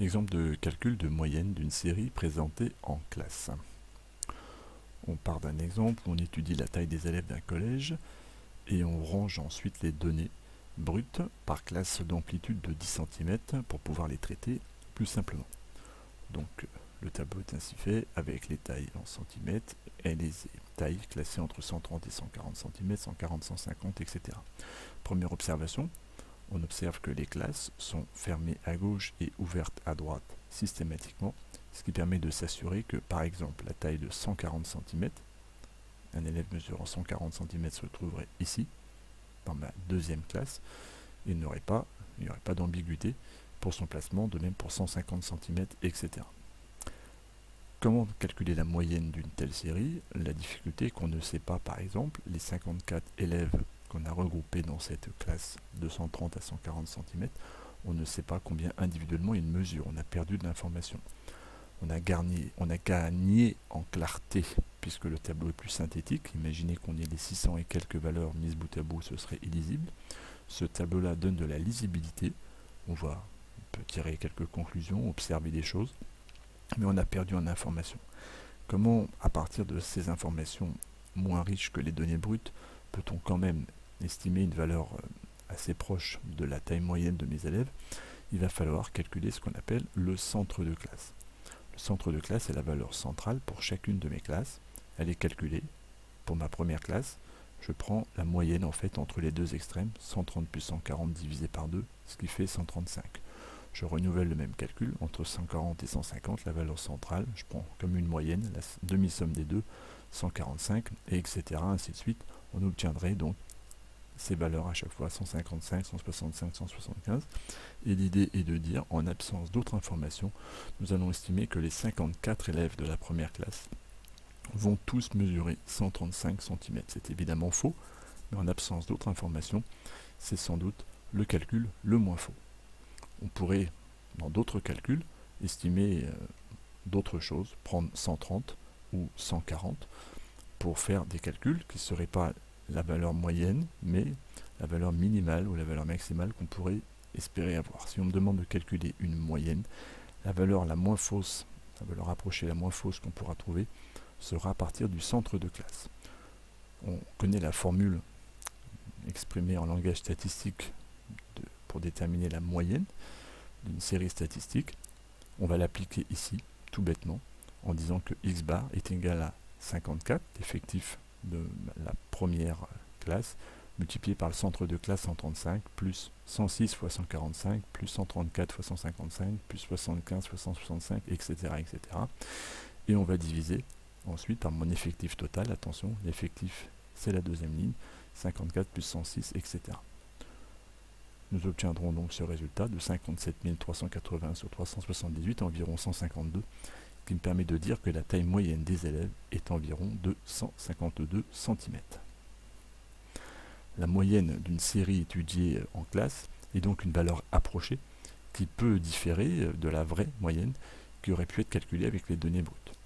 Exemple de calcul de moyenne d'une série présentée en classe. On part d'un exemple où on étudie la taille des élèves d'un collège et on range ensuite les données brutes par classe d'amplitude de 10 cm pour pouvoir les traiter plus simplement. Donc le tableau est ainsi fait avec les tailles en centimètres et les tailles classées entre 130 et 140 cm, 140, 150, etc. Première observation, on observe que les classes sont fermées à gauche et ouvertes à droite systématiquement, ce qui permet de s'assurer que, par exemple, la taille de 140 cm, un élève mesurant 140 cm se trouverait ici, dans ma deuxième classe, et il n'y aurait pas, pas d'ambiguïté pour son placement, de même pour 150 cm, etc. Comment calculer la moyenne d'une telle série? La difficulté est qu'on ne sait pas, par exemple, les 54 élèves qu'on a regroupé dans cette classe de 130 à 140 cm, on ne sait pas combien individuellement ils mesurent. On a perdu de l'information. On a, on a gagné en clarté puisque le tableau est plus synthétique. Imaginez qu'on ait les 600 et quelques valeurs mises bout à bout, ce serait illisible. Ce tableau-là donne de la lisibilité. On va on peut tirer quelques conclusions, observer des choses, mais on a perdu en information. Comment, à partir de ces informations moins riches que les données brutes, peut-on quand même estimer une valeur euh, assez proche de la taille moyenne de mes élèves, il va falloir calculer ce qu'on appelle le centre de classe. Le centre de classe est la valeur centrale pour chacune de mes classes. Elle est calculée. Pour ma première classe, je prends la moyenne en fait entre les deux extrêmes, 130 plus 140 divisé par 2, ce qui fait 135. Je renouvelle le même calcul, entre 140 et 150, la valeur centrale, je prends comme une moyenne, la demi-somme des deux, 145, et etc. ainsi de suite. On obtiendrait donc ces valeurs à chaque fois 155, 165, 175. Et l'idée est de dire, en absence d'autres informations, nous allons estimer que les 54 élèves de la première classe vont tous mesurer 135 cm. C'est évidemment faux, mais en absence d'autres informations, c'est sans doute le calcul le moins faux. On pourrait, dans d'autres calculs, estimer euh, d'autres choses, prendre 130 ou 140 pour faire des calculs qui ne seraient pas la valeur moyenne, mais la valeur minimale ou la valeur maximale qu'on pourrait espérer avoir. Si on me demande de calculer une moyenne, la valeur la moins fausse, la valeur approchée la moins fausse qu'on pourra trouver, sera à partir du centre de classe. On connaît la formule exprimée en langage statistique pour déterminer la moyenne d'une série statistique. On va l'appliquer ici, tout bêtement, en disant que x bar est égal à 54, effectif de la première classe, multiplié par le centre de classe 135, plus 106 fois 145, plus 134 fois 155, plus 75 fois 165, etc. etc. Et on va diviser ensuite par mon effectif total. Attention, l'effectif, c'est la deuxième ligne, 54 plus 106, etc. Nous obtiendrons donc ce résultat de 57 380 sur 378, environ 152, qui me permet de dire que la taille moyenne des élèves est environ de 152 cm. La moyenne d'une série étudiée en classe est donc une valeur approchée qui peut différer de la vraie moyenne qui aurait pu être calculée avec les données brutes.